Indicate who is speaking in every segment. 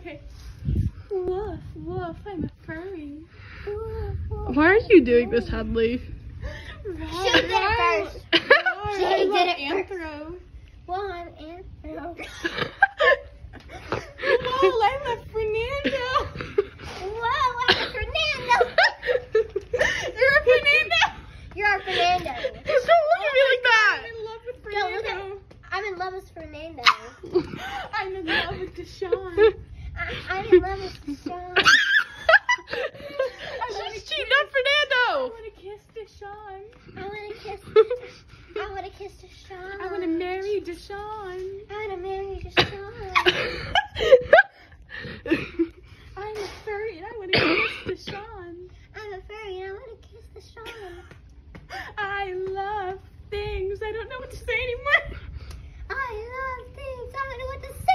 Speaker 1: Okay. Woof, woof, I'm a furry.
Speaker 2: Why are you doing this, Hadley?
Speaker 3: She did it first. She
Speaker 1: I
Speaker 3: did
Speaker 1: love
Speaker 3: it first.
Speaker 1: Anthro.
Speaker 3: One and no.
Speaker 1: Whoa, I'm a Fernando.
Speaker 3: Whoa, I'm a Fernando.
Speaker 1: You're a Fernando.
Speaker 3: You're a Fernando.
Speaker 2: Don't look at me like that.
Speaker 1: I'm in love with
Speaker 3: No, look
Speaker 1: Fernando.
Speaker 3: I'm in love with Fernando.
Speaker 1: I'm in love with Deshaun.
Speaker 3: I, love Sean.
Speaker 2: She's cheating on
Speaker 1: I want to kiss Deshaun.
Speaker 3: I want to kiss. I want to kiss Deshaun.
Speaker 1: I want to marry Deshaun.
Speaker 3: I want to marry Deshaun.
Speaker 1: I'm a furry and I want to kiss Deshaun.
Speaker 3: I'm a furry and I want to kiss Deshaun.
Speaker 1: I love things. I don't know what to say anymore.
Speaker 3: I love things. I don't know what to say.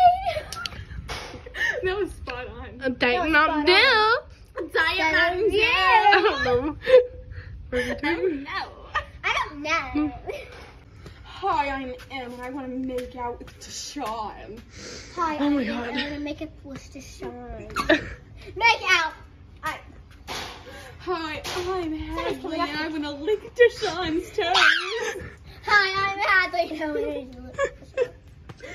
Speaker 1: That was spot on.
Speaker 2: A Titan
Speaker 3: No,
Speaker 2: Mountain
Speaker 3: spot
Speaker 2: Dew.
Speaker 1: Diamond
Speaker 3: Yeah.
Speaker 2: I don't know.
Speaker 1: No.
Speaker 3: I don't know. Hmm.
Speaker 1: Hi, I'm Em and I want to make out with Deshaun.
Speaker 3: Hi,
Speaker 2: Oh my
Speaker 3: I'm,
Speaker 2: God.
Speaker 3: I'm gonna make it with Deshaun. Make out. I,
Speaker 1: Hi, I'm
Speaker 3: Sounds
Speaker 1: Hadley and I want to lick Deshaun's toes.
Speaker 3: hi, I'm Hadley. No, it isn't.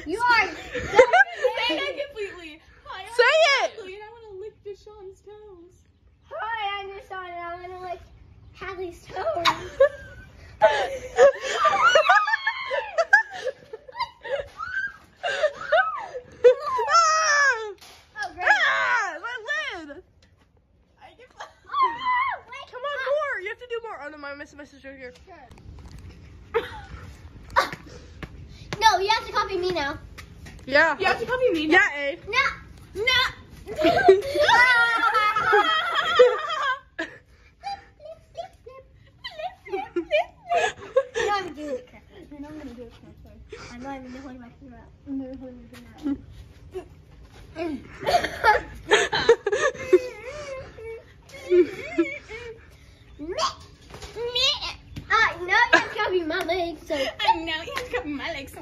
Speaker 3: You are.
Speaker 1: Say that completely. Hi, I'm
Speaker 2: Say it.
Speaker 1: Hadley and I want to lick Deshaun's toes.
Speaker 3: Hi, I'm Deshaun and I'm gonna lick Hadley's toes.
Speaker 2: Ah!
Speaker 3: Oh, great.
Speaker 2: Ah, my lid.
Speaker 1: I get
Speaker 3: Oh, wait.
Speaker 2: Come on, more. You have to do more. Oh no, my message message right here.
Speaker 3: No, you have to copy me now.
Speaker 2: Yeah.
Speaker 1: You have to copy me. now.
Speaker 2: Yeah, A.
Speaker 3: No. No. No, I'm doing it correctly.
Speaker 1: I know I'm gonna do it correctly.
Speaker 3: I know I'm holding my finger out.
Speaker 1: I'm never holding your finger
Speaker 3: Ah, no, you have to copy my legs. So.
Speaker 1: I know you have to copy my legs. So,